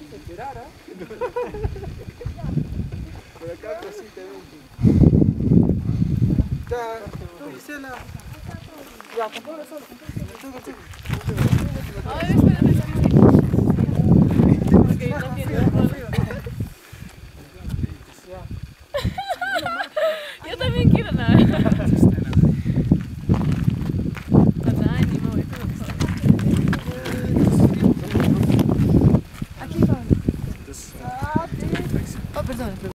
vamos a esperar, ¿ah? Por acá cosita, Ya, tú Gisela. Ya, solo, perdón.